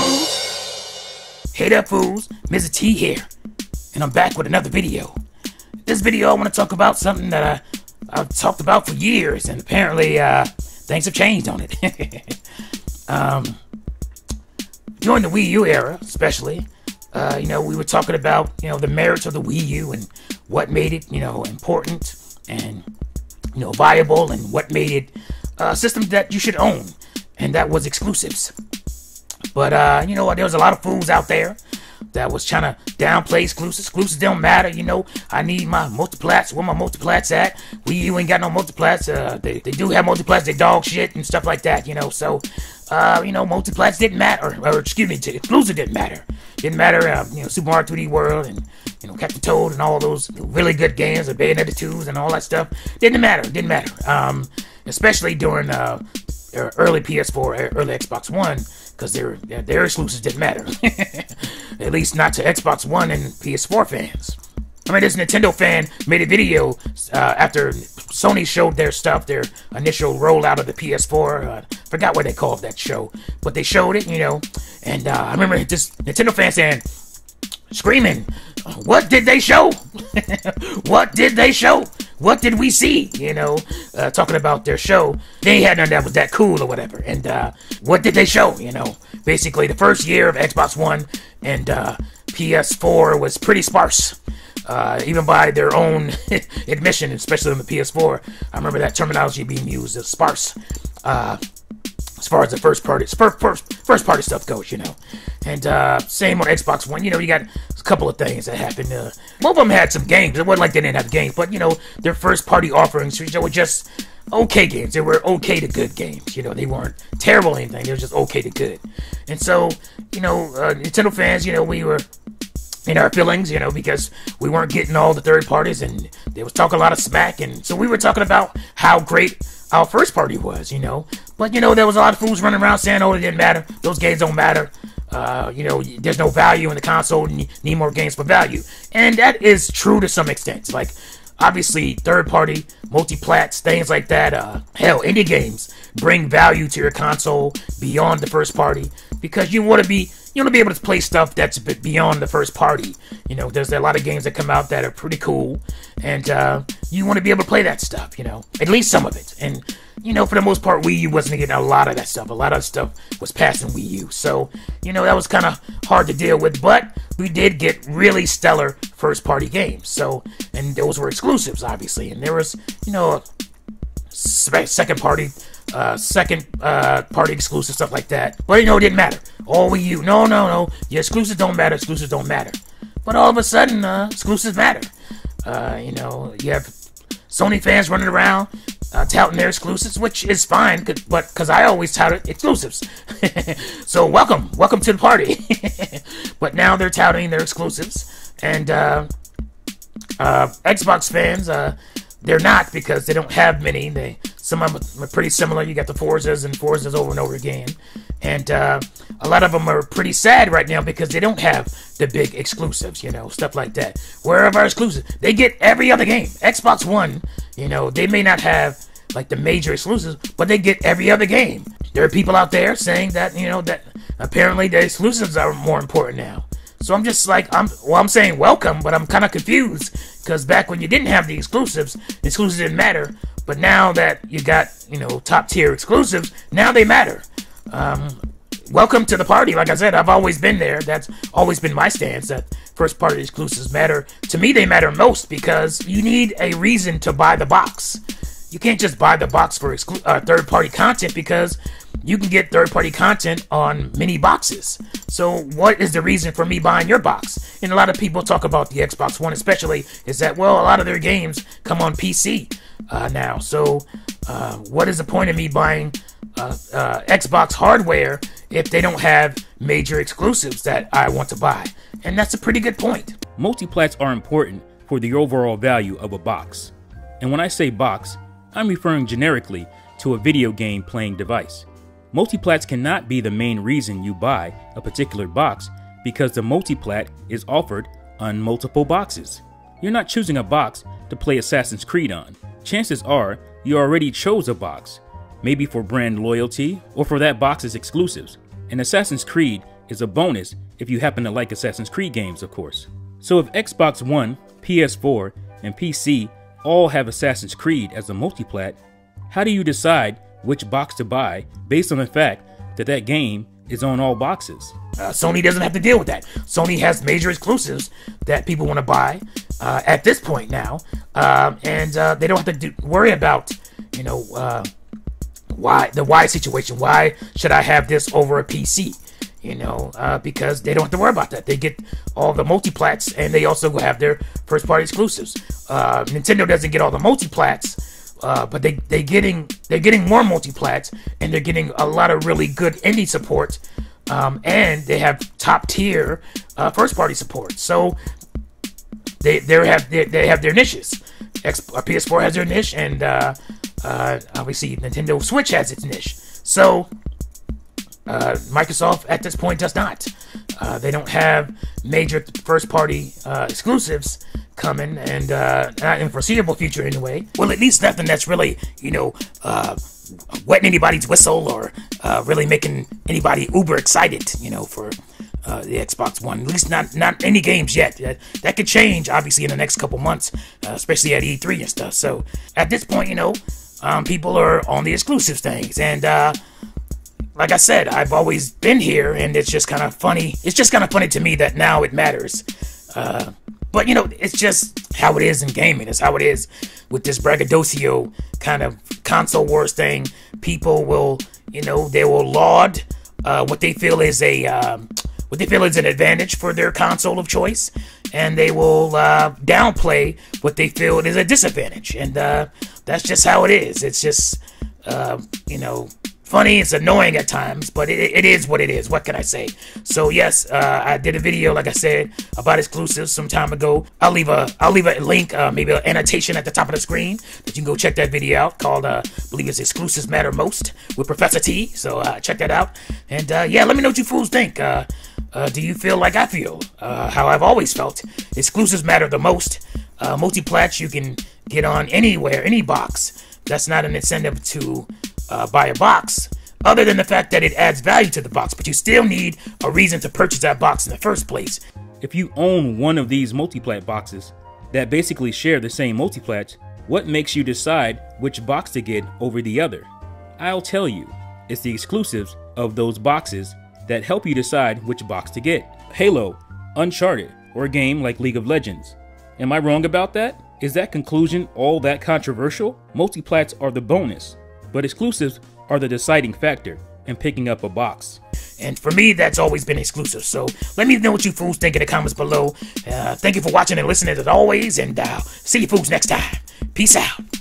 fools? Hey there, fools. Mizzah Tee here. And I'm back with another video. This video, I want to talk about something that I, I've talked about for years, and apparently, uh, things have changed on it. um, during the Wii U era, especially, uh, you know, we were talking about, you know, the merits of the Wii U and what made it, you know, important and, you know, viable and what made it a system that you should own. And that was exclusives. But, uh, you know what, there was a lot of fools out there that was trying to downplay exclusives. Exclusives don't matter, you know. I need my multiplats. Where my multiplats at? Wii U ain't got no multiplats. Uh, they, they do have multiplats. They dog shit and stuff like that, you know. So, uh, you know, multiplats didn't matter. Or, or excuse me, exclusive didn't matter. Didn't matter, uh, you know, Super Mario 3D World and, you know, Captain Toad and all those really good games, the Bayonetta 2s and all that stuff. Didn't matter. Didn't matter. Um, especially during, uh, early PS4, early Xbox One, because their their exclusives didn't matter. At least not to Xbox One and PS4 fans. I mean, this Nintendo fan made a video uh, after Sony showed their stuff, their initial rollout of the PS4. Uh, forgot what they called that show, but they showed it, you know. And uh, I remember this Nintendo fan saying, screaming, "What did they show? what did they show? What did we see?" You know, uh, talking about their show. They had none that was that cool or whatever. And uh, what did they show? You know, basically the first year of Xbox One and uh, PS4 was pretty sparse. Uh, even by their own admission, especially on the PS4. I remember that terminology being used as sparse. Uh, as far as the first party first, first, first party stuff goes, you know. And uh, same on Xbox One, you know, you got couple of things that happened. Uh, both of them had some games. It wasn't like they didn't have games, but you know, their first party offerings were just okay games. They were okay to good games. You know, they weren't terrible or anything. They were just okay to good. And so, you know, uh, Nintendo fans, you know, we were in our feelings, you know, because we weren't getting all the third parties and they was talking a lot of smack. And so we were talking about how great our first party was, you know. But, you know, there was a lot of fools running around saying, oh, it didn't matter. Those games don't matter. Uh, you know, there's no value in the console. Need, need more games for value. And that is true to some extent. Like, obviously, third party, multi-plats, things like that. Uh, hell, indie games bring value to your console beyond the first party because you want to be you want to be able to play stuff that's beyond the first party. You know, there's a lot of games that come out that are pretty cool, and uh, you want to be able to play that stuff. You know, at least some of it. And you know, for the most part, Wii U wasn't getting a lot of that stuff. A lot of stuff was passing Wii U, so you know that was kind of hard to deal with. But we did get really stellar first party games. So, and those were exclusives, obviously, and there was you know second party uh, second uh, party exclusive stuff like that. But you know, it didn't matter. All Wii U no no no, your exclusives don't matter. Exclusives don't matter. But all of a sudden, uh, exclusives matter. Uh, you know, you have Sony fans running around uh, touting their exclusives, which is fine, but because I always touted exclusives. so welcome, welcome to the party. but now they're touting their exclusives, and uh, uh, Xbox fans, uh, they're not because they don't have many. They some of them are pretty similar. You got the Forzas and Forzas over and over again. And uh, a lot of them are pretty sad right now because they don't have the big exclusives, you know, stuff like that. Where are our exclusives? They get every other game. Xbox One, you know, they may not have like the major exclusives, but they get every other game. There are people out there saying that, you know, that apparently the exclusives are more important now. So I'm just like, I'm well, I'm saying welcome, but I'm kind of confused because back when you didn't have the exclusives, the exclusives didn't matter. But now that you got, you know, top tier exclusives, now they matter. Um, welcome to the party. Like I said, I've always been there. That's always been my stance that first party exclusives matter. To me, they matter most because you need a reason to buy the box. You can't just buy the box for exclu- uh, third party content because you can get third party content on many boxes. So, what is the reason for me buying your box? And a lot of people talk about the Xbox One, especially, is that, well, a lot of their games come on PC uh, now. So, uh, what is the point of me buying uh, uh, Xbox hardware if they don't have major exclusives that I want to buy? And that's a pretty good point. Multiplats are important for the overall value of a box. And when I say box, I'm referring generically to a video game playing device. Multiplats cannot be the main reason you buy a particular box because the multiplat is offered on multiple boxes. You're not choosing a box to play Assassin's Creed on. Chances are you already chose a box, maybe for brand loyalty or for that box's exclusives. In Assassin's Creed, is a bonus if you happen to like Assassin's Creed games, of course. So if Xbox One, PS4, and PC all have Assassin's Creed as a multiplat, how do you decide which box to buy based on the fact that that game is on all boxes? Uh, Sony doesn't have to deal with that. Sony has major exclusives that people want to buy uh, at this point now, um, and uh, they don't have to do, worry about, you know, uh, why the why situation. Why should I have this over a PC? You know, uh, because they don't have to worry about that. They get all the multiplats, and they also have their first-party exclusives. Uh, Nintendo doesn't get all the multiplats, uh, but they they getting they're getting more multiplats, and they're getting a lot of really good indie support, um, and they have top tier uh, first-party support. So they they have they, they have their niches. X, uh, PS4 has their niche, and uh, uh, obviously Nintendo Switch has its niche. So uh, Microsoft at this point does not. Uh, they don't have major first-party uh, exclusives coming, and uh, not in foreseeable future anyway. Well, at least nothing that's really, you know, uh, wetting anybody's whistle or uh, really making anybody uber excited, you know, for the Xbox One. At least not not any games yet. That, that could change, obviously, in the next couple months, especially at E3 and stuff. So at this point, you know, um, people are on the exclusive things, and like I said, I've always been here, and it's just kind of funny. It's just kind of funny to me that now it matters. Uh, but you know, it's just how it is in gaming. It's how it is with this braggadocio kind of console wars thing. People will, you know, they will laud uh, what they feel is a um, what they feel is an advantage for their console of choice, and they will uh, downplay what they feel is a disadvantage. And uh, that's just how it is. It's just, uh, you know, funny. It's annoying at times, but it, it is what it is. What can I say? So yes, uh, I did a video, like I said, about exclusives some time ago. I'll leave a I'll leave a link, uh, maybe an annotation at the top of the screen that you can go check that video out. Called uh, I believe it's exclusives matter most with Professor T. So uh, check that out. And uh, yeah, let me know what you fools think. Uh, do you feel like I feel? How I've always felt. Exclusives matter the most. Multiplats you can get on anywhere, any box. That's not an incentive to uh, buy a box, other than the fact that it adds value to the box, but you still need a reason to purchase that box in the first place. If you own one of these multiplat boxes that basically share the same multiplats, what makes you decide which box to get over the other? I'll tell you. It's the exclusives of those boxes that help you decide which box to get. Halo, Uncharted, or a game like League of Legends. Am I wrong about that? Is that conclusion all that controversial? Multiplats are the bonus, but exclusives are the deciding factor in picking up a box. And for me, that's always been exclusive. So let me know what you fools think in the comments below. Uh, thank you for watching and listening as always, and uh, see you fools next time. Peace out.